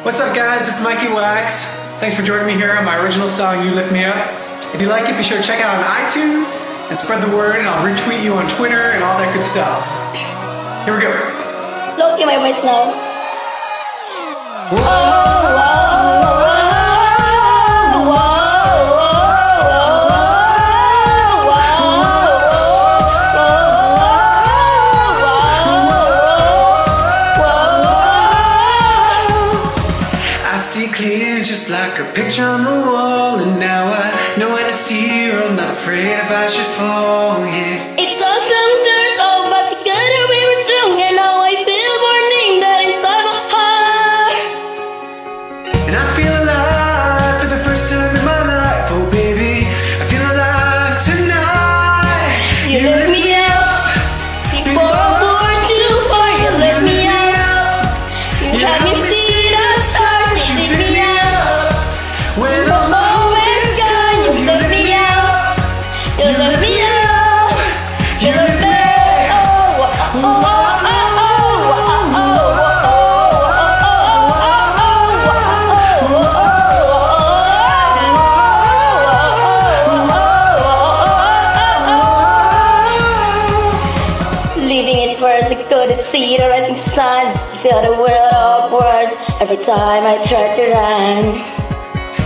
What's up, guys? It's Mikey Wax. Thanks for joining me here on my original song, You Lift Me Up. If you like it, be sure to check it out on iTunes and spread the word, and I'll retweet you on Twitter and all that good stuff. Here we go. Look at my voice now. Whoa. Oh, Clear just like a picture on the wall, and now I know how to steer. I'm not afraid if I should fall, First, I couldn't see the rising sun Just to feel the world upward Every time I try to run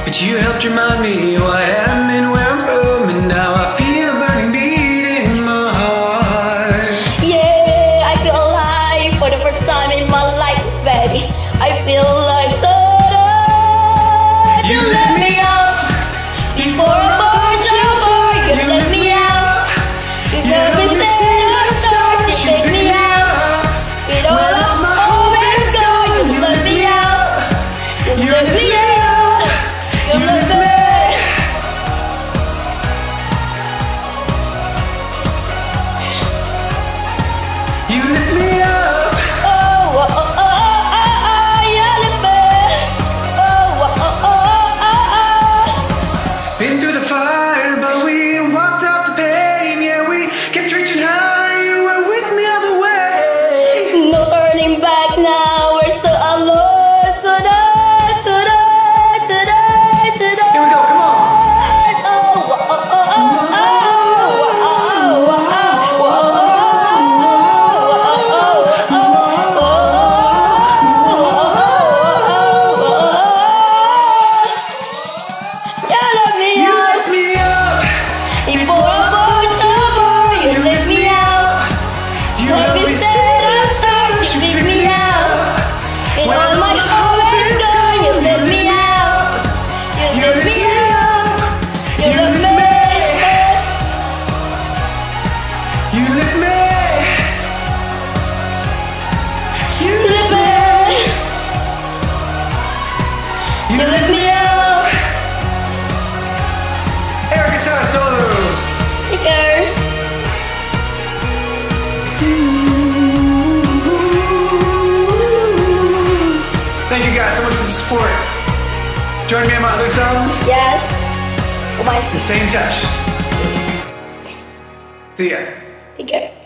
But you helped remind me who I am and where I'm from, and now I feel a burning beat in my heart. Yeah, I feel alive for the first time in my life, baby I feel Thank you guys so much for the support. Join me on my other songs Yes. My. and stay in touch. See ya. Take care.